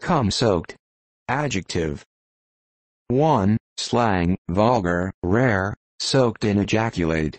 Come soaked, Adjective. 1. Slang, vulgar, rare, soaked in ejaculate.